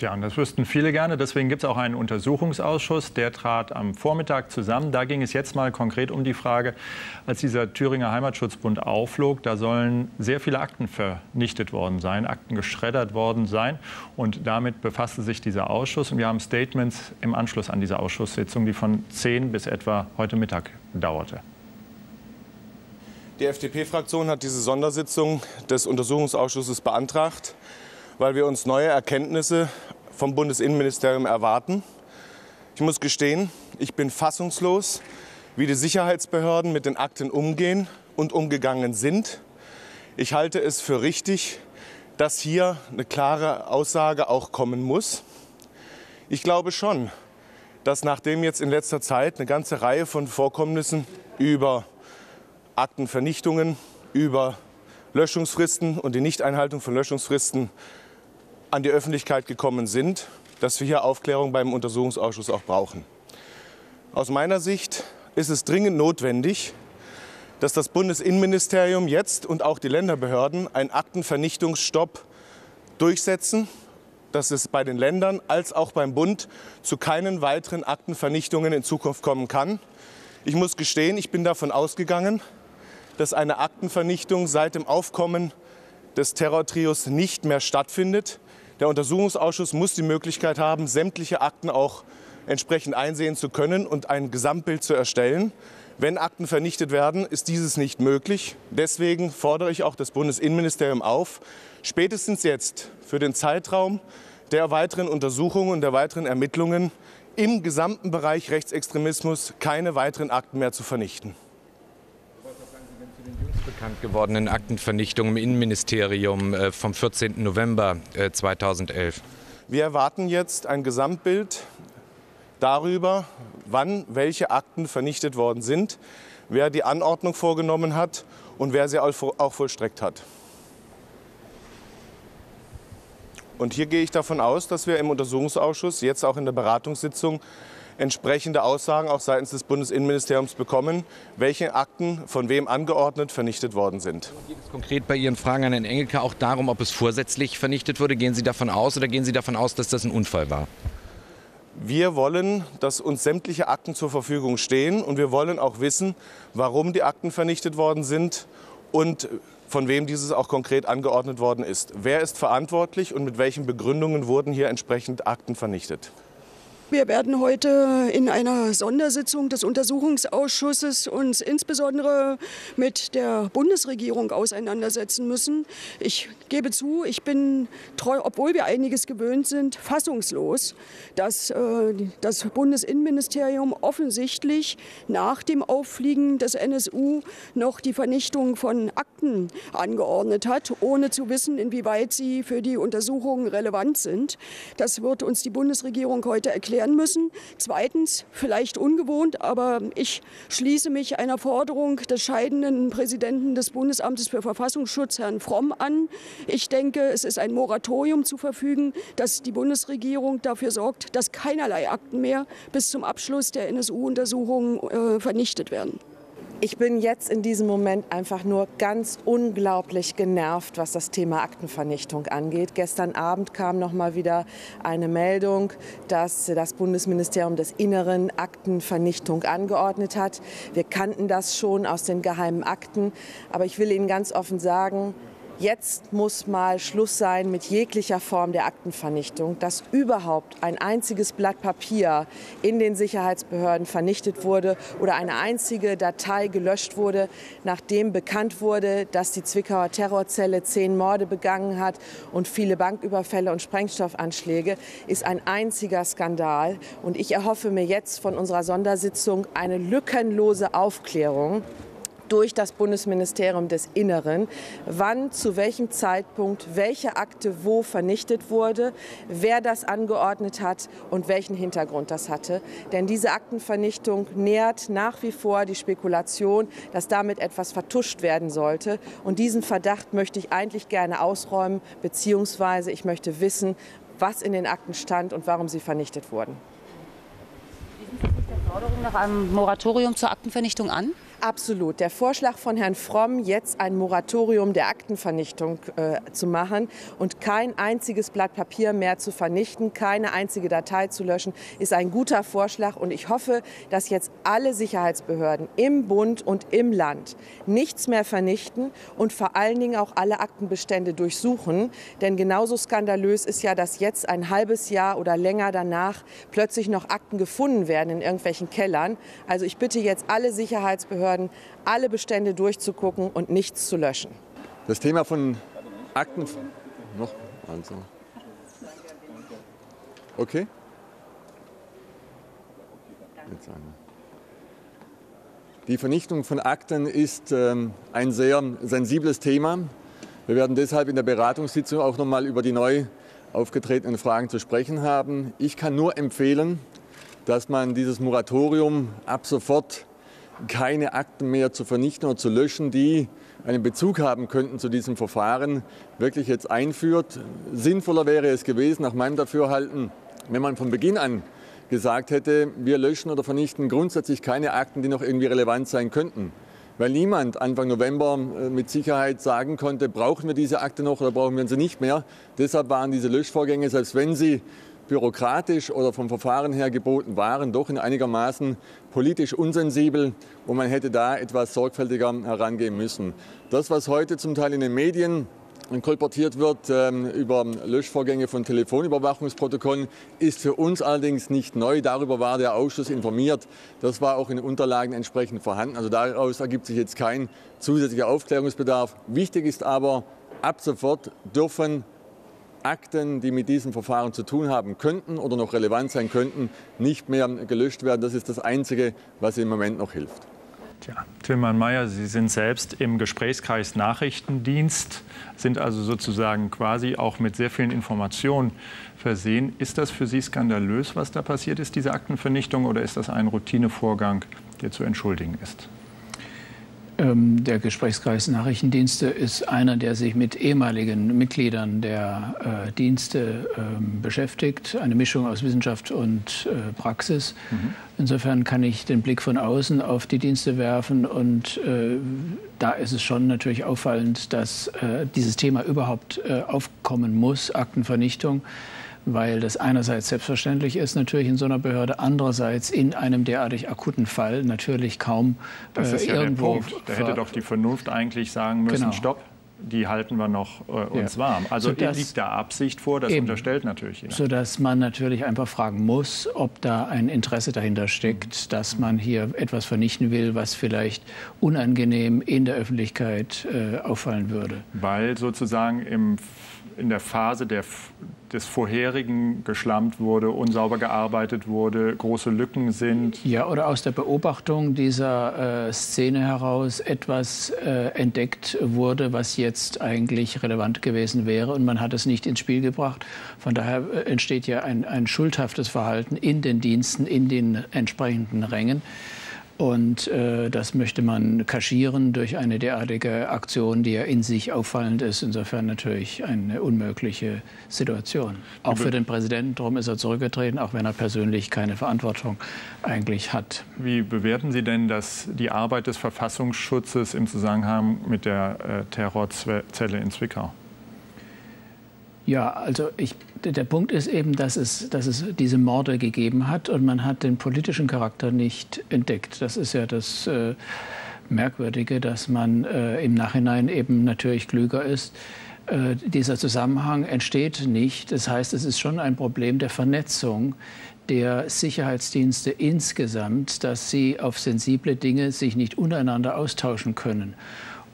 Tja, und das wüssten viele gerne. Deswegen gibt es auch einen Untersuchungsausschuss. Der trat am Vormittag zusammen. Da ging es jetzt mal konkret um die Frage, als dieser Thüringer Heimatschutzbund aufflog, da sollen sehr viele Akten vernichtet worden sein, Akten geschreddert worden sein. Und damit befasste sich dieser Ausschuss. Und wir haben Statements im Anschluss an diese Ausschusssitzung, die von 10 bis etwa heute Mittag dauerte. Die FDP-Fraktion hat diese Sondersitzung des Untersuchungsausschusses beantragt weil wir uns neue Erkenntnisse vom Bundesinnenministerium erwarten. Ich muss gestehen, ich bin fassungslos, wie die Sicherheitsbehörden mit den Akten umgehen und umgegangen sind. Ich halte es für richtig, dass hier eine klare Aussage auch kommen muss. Ich glaube schon, dass nachdem jetzt in letzter Zeit eine ganze Reihe von Vorkommnissen über Aktenvernichtungen, über Löschungsfristen und die Nichteinhaltung von Löschungsfristen an die Öffentlichkeit gekommen sind, dass wir hier Aufklärung beim Untersuchungsausschuss auch brauchen. Aus meiner Sicht ist es dringend notwendig, dass das Bundesinnenministerium jetzt und auch die Länderbehörden einen Aktenvernichtungsstopp durchsetzen, dass es bei den Ländern als auch beim Bund zu keinen weiteren Aktenvernichtungen in Zukunft kommen kann. Ich muss gestehen, ich bin davon ausgegangen, dass eine Aktenvernichtung seit dem Aufkommen des Terrortrios nicht mehr stattfindet. Der Untersuchungsausschuss muss die Möglichkeit haben, sämtliche Akten auch entsprechend einsehen zu können und ein Gesamtbild zu erstellen. Wenn Akten vernichtet werden, ist dieses nicht möglich. Deswegen fordere ich auch das Bundesinnenministerium auf, spätestens jetzt für den Zeitraum der weiteren Untersuchungen und der weiteren Ermittlungen im gesamten Bereich Rechtsextremismus keine weiteren Akten mehr zu vernichten bekannt gewordenen Aktenvernichtung im Innenministerium äh, vom 14. November 2011? Äh, Wir erwarten jetzt ein Gesamtbild darüber, wann welche Akten vernichtet worden sind, wer die Anordnung vorgenommen hat und wer sie auch vollstreckt hat. Und hier gehe ich davon aus, dass wir im Untersuchungsausschuss, jetzt auch in der Beratungssitzung, entsprechende Aussagen auch seitens des Bundesinnenministeriums bekommen, welche Akten von wem angeordnet vernichtet worden sind. Geht es konkret bei Ihren Fragen an Herrn Engelke auch darum, ob es vorsätzlich vernichtet wurde? Gehen Sie davon aus oder gehen Sie davon aus, dass das ein Unfall war? Wir wollen, dass uns sämtliche Akten zur Verfügung stehen und wir wollen auch wissen, warum die Akten vernichtet worden sind und von wem dieses auch konkret angeordnet worden ist. Wer ist verantwortlich und mit welchen Begründungen wurden hier entsprechend Akten vernichtet? Wir werden heute in einer Sondersitzung des Untersuchungsausschusses uns insbesondere mit der Bundesregierung auseinandersetzen müssen. Ich gebe zu, ich bin, treu, obwohl wir einiges gewöhnt sind, fassungslos, dass äh, das Bundesinnenministerium offensichtlich nach dem Auffliegen des NSU noch die Vernichtung von Akten angeordnet hat, ohne zu wissen, inwieweit sie für die Untersuchungen relevant sind. Das wird uns die Bundesregierung heute erklären klären müssen. Zweitens, vielleicht ungewohnt, aber ich schließe mich einer Forderung des scheidenden Präsidenten des Bundesamtes für Verfassungsschutz, Herrn Fromm, an. Ich denke, es ist ein Moratorium zu verfügen, dass die Bundesregierung dafür sorgt, dass keinerlei Akten mehr bis zum Abschluss der NSU-Untersuchungen äh, vernichtet werden. Ich bin jetzt in diesem Moment einfach nur ganz unglaublich genervt, was das Thema Aktenvernichtung angeht. Gestern Abend kam noch mal wieder eine Meldung, dass das Bundesministerium des Inneren Aktenvernichtung angeordnet hat. Wir kannten das schon aus den geheimen Akten, aber ich will Ihnen ganz offen sagen, Jetzt muss mal Schluss sein mit jeglicher Form der Aktenvernichtung, dass überhaupt ein einziges Blatt Papier in den Sicherheitsbehörden vernichtet wurde oder eine einzige Datei gelöscht wurde, nachdem bekannt wurde, dass die Zwickauer Terrorzelle zehn Morde begangen hat und viele Banküberfälle und Sprengstoffanschläge, ist ein einziger Skandal. Und ich erhoffe mir jetzt von unserer Sondersitzung eine lückenlose Aufklärung durch das Bundesministerium des Inneren, wann, zu welchem Zeitpunkt, welche Akte wo vernichtet wurde, wer das angeordnet hat und welchen Hintergrund das hatte. Denn diese Aktenvernichtung nährt nach wie vor die Spekulation, dass damit etwas vertuscht werden sollte. Und diesen Verdacht möchte ich eigentlich gerne ausräumen, beziehungsweise ich möchte wissen, was in den Akten stand und warum sie vernichtet wurden. Forderung nach einem Moratorium zur Aktenvernichtung an? Absolut. Der Vorschlag von Herrn Fromm, jetzt ein Moratorium der Aktenvernichtung äh, zu machen und kein einziges Blatt Papier mehr zu vernichten, keine einzige Datei zu löschen, ist ein guter Vorschlag. Und ich hoffe, dass jetzt alle Sicherheitsbehörden im Bund und im Land nichts mehr vernichten und vor allen Dingen auch alle Aktenbestände durchsuchen. Denn genauso skandalös ist ja, dass jetzt ein halbes Jahr oder länger danach plötzlich noch Akten gefunden werden in irgendwelchen Kellern. Also ich bitte jetzt alle Sicherheitsbehörden, Behörden, alle Bestände durchzugucken und nichts zu löschen. Das Thema von Akten. Noch? Also. Okay. Die Vernichtung von Akten ist ähm, ein sehr sensibles Thema. Wir werden deshalb in der Beratungssitzung auch noch mal über die neu aufgetretenen Fragen zu sprechen haben. Ich kann nur empfehlen, dass man dieses Moratorium ab sofort keine Akten mehr zu vernichten oder zu löschen, die einen Bezug haben könnten zu diesem Verfahren, wirklich jetzt einführt. Sinnvoller wäre es gewesen, nach meinem Dafürhalten, wenn man von Beginn an gesagt hätte, wir löschen oder vernichten grundsätzlich keine Akten, die noch irgendwie relevant sein könnten. Weil niemand Anfang November äh, mit Sicherheit sagen konnte, brauchen wir diese Akte noch oder brauchen wir sie nicht mehr. Deshalb waren diese Löschvorgänge, selbst wenn sie bürokratisch oder vom Verfahren her geboten waren, doch in einigermaßen politisch unsensibel und man hätte da etwas sorgfältiger herangehen müssen. Das, was heute zum Teil in den Medien kolportiert wird ähm, über Löschvorgänge von Telefonüberwachungsprotokollen, ist für uns allerdings nicht neu. Darüber war der Ausschuss informiert. Das war auch in den Unterlagen entsprechend vorhanden. Also daraus ergibt sich jetzt kein zusätzlicher Aufklärungsbedarf. Wichtig ist aber, ab sofort dürfen Akten, die mit diesem Verfahren zu tun haben könnten oder noch relevant sein könnten, nicht mehr gelöscht werden. Das ist das Einzige, was im Moment noch hilft. Tja, Tilman Mayer, Sie sind selbst im Gesprächskreis Nachrichtendienst, sind also sozusagen quasi auch mit sehr vielen Informationen versehen. Ist das für Sie skandalös, was da passiert ist, diese Aktenvernichtung, oder ist das ein Routinevorgang, der zu entschuldigen ist? Ähm, der Gesprächskreis Nachrichtendienste ist einer, der sich mit ehemaligen Mitgliedern der äh, Dienste ähm, beschäftigt, eine Mischung aus Wissenschaft und äh, Praxis. Mhm. Insofern kann ich den Blick von außen auf die Dienste werfen und äh, da ist es schon natürlich auffallend, dass äh, dieses Thema überhaupt äh, aufkommen muss, Aktenvernichtung weil das einerseits selbstverständlich ist, natürlich in so einer Behörde, andererseits in einem derartig akuten Fall natürlich kaum das ist äh, ja irgendwo. Der Punkt. Da hätte doch die Vernunft eigentlich sagen müssen, genau. stopp, die halten wir noch äh, uns ja. warm. Also sodass, liegt da Absicht vor, das eben, unterstellt natürlich jeder. Sodass man natürlich einfach fragen muss, ob da ein Interesse dahinter steckt, dass man hier etwas vernichten will, was vielleicht unangenehm in der Öffentlichkeit äh, auffallen würde. Weil sozusagen im, in der Phase der des vorherigen geschlammt wurde, unsauber gearbeitet wurde, große Lücken sind. Ja, oder aus der Beobachtung dieser äh, Szene heraus etwas äh, entdeckt wurde, was jetzt eigentlich relevant gewesen wäre und man hat es nicht ins Spiel gebracht. Von daher äh, entsteht ja ein, ein schuldhaftes Verhalten in den Diensten, in den entsprechenden Rängen. Und äh, das möchte man kaschieren durch eine derartige Aktion, die ja in sich auffallend ist. Insofern natürlich eine unmögliche Situation. Auch für den Präsidenten, darum ist er zurückgetreten, auch wenn er persönlich keine Verantwortung eigentlich hat. Wie bewerten Sie denn das, die Arbeit des Verfassungsschutzes im Zusammenhang mit der äh, Terrorzelle in Zwickau? Ja, also ich, der Punkt ist eben, dass es, dass es diese Morde gegeben hat und man hat den politischen Charakter nicht entdeckt. Das ist ja das äh, Merkwürdige, dass man äh, im Nachhinein eben natürlich klüger ist. Äh, dieser Zusammenhang entsteht nicht. Das heißt, es ist schon ein Problem der Vernetzung der Sicherheitsdienste insgesamt, dass sie auf sensible Dinge sich nicht untereinander austauschen können.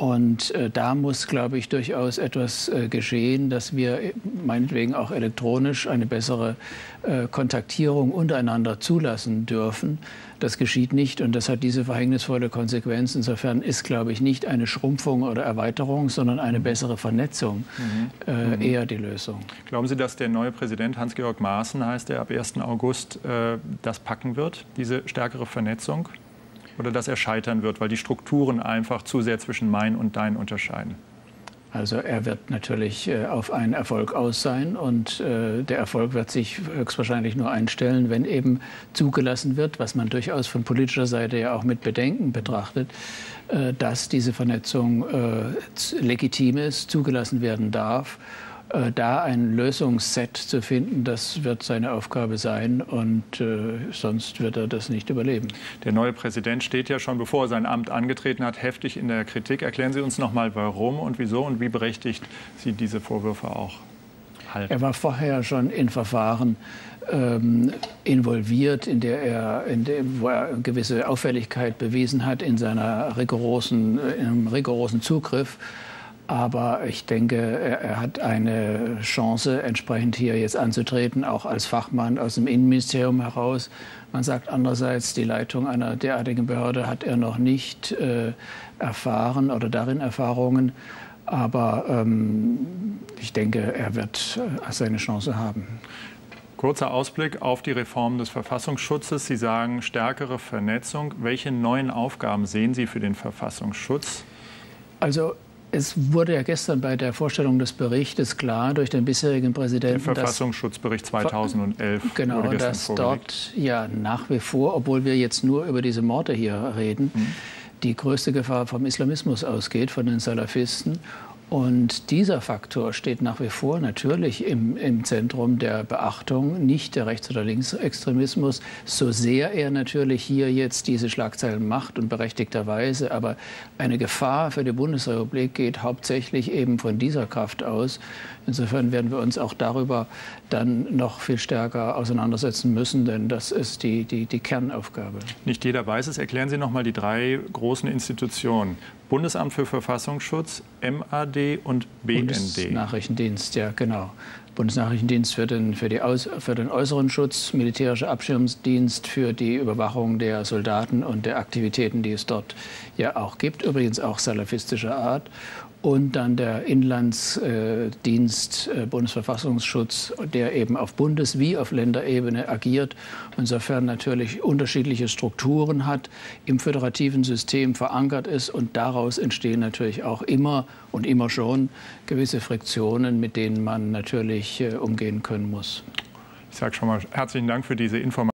Und äh, da muss, glaube ich, durchaus etwas äh, geschehen, dass wir äh, meinetwegen auch elektronisch eine bessere äh, Kontaktierung untereinander zulassen dürfen. Das geschieht nicht und das hat diese verhängnisvolle Konsequenz. Insofern ist, glaube ich, nicht eine Schrumpfung oder Erweiterung, sondern eine bessere Vernetzung mhm. Äh, mhm. eher die Lösung. Glauben Sie, dass der neue Präsident Hans-Georg Maaßen, heißt er, ab 1. August äh, das packen wird, diese stärkere Vernetzung? Oder dass er scheitern wird, weil die Strukturen einfach zu sehr zwischen mein und dein unterscheiden? Also er wird natürlich äh, auf einen Erfolg aus sein und äh, der Erfolg wird sich höchstwahrscheinlich nur einstellen, wenn eben zugelassen wird, was man durchaus von politischer Seite ja auch mit Bedenken betrachtet, äh, dass diese Vernetzung legitim ist, zugelassen werden darf da ein Lösungsset zu finden, das wird seine Aufgabe sein und äh, sonst wird er das nicht überleben. Der neue Präsident steht ja schon, bevor er sein Amt angetreten hat, heftig in der Kritik. Erklären Sie uns noch mal, warum und wieso und wie berechtigt Sie diese Vorwürfe auch halten. Er war vorher schon in Verfahren ähm, involviert, in der er, in dem, wo er gewisse Auffälligkeit bewiesen hat in seiner rigorosen, in einem rigorosen Zugriff aber ich denke, er, hat eine Chance, entsprechend hier jetzt anzutreten, auch als Fachmann aus dem Innenministerium heraus. Man sagt andererseits, die Leitung einer derartigen Behörde hat er noch nicht äh, erfahren oder darin Erfahrungen. Aber ähm, ich denke, er wird äh, seine Chance haben. Kurzer Ausblick auf die Reform des Verfassungsschutzes. Sie sagen stärkere Vernetzung. Welche neuen Aufgaben sehen Sie für den Verfassungsschutz? Also es wurde ja gestern bei der Vorstellung des Berichtes klar durch den bisherigen Präsidenten. Der Verfassungsschutzbericht 2011. Genau, dass dort ja nach wie vor, obwohl wir jetzt nur über diese Morde hier reden, mhm. die größte Gefahr vom Islamismus ausgeht, von den Salafisten. Und dieser Faktor steht nach wie vor natürlich im, im Zentrum der Beachtung, nicht der Rechts- oder Linksextremismus, so sehr er natürlich hier jetzt diese Schlagzeilen macht und berechtigterweise. Aber eine Gefahr für die Bundesrepublik geht hauptsächlich eben von dieser Kraft aus. Insofern werden wir uns auch darüber dann noch viel stärker auseinandersetzen müssen, denn das ist die, die, die Kernaufgabe. Nicht jeder weiß es. Erklären Sie noch mal die drei großen Institutionen. Bundesamt für Verfassungsschutz, MAD und BND. Bundesnachrichtendienst, ja, genau. Bundesnachrichtendienst für den, für, die Aus, für den äußeren Schutz, militärischer Abschirmungsdienst für die Überwachung der Soldaten und der Aktivitäten, die es dort ja auch gibt, übrigens auch salafistischer Art und dann der Inlandsdienst äh, Bundesverfassungsschutz, der eben auf Bundes- wie auf Länderebene agiert, insofern natürlich unterschiedliche Strukturen hat, im föderativen System verankert ist und daraus entstehen natürlich auch immer und immer schon gewisse Friktionen, mit denen man natürlich äh, umgehen können muss. Ich sage schon mal herzlichen Dank für diese Information.